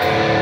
Yeah.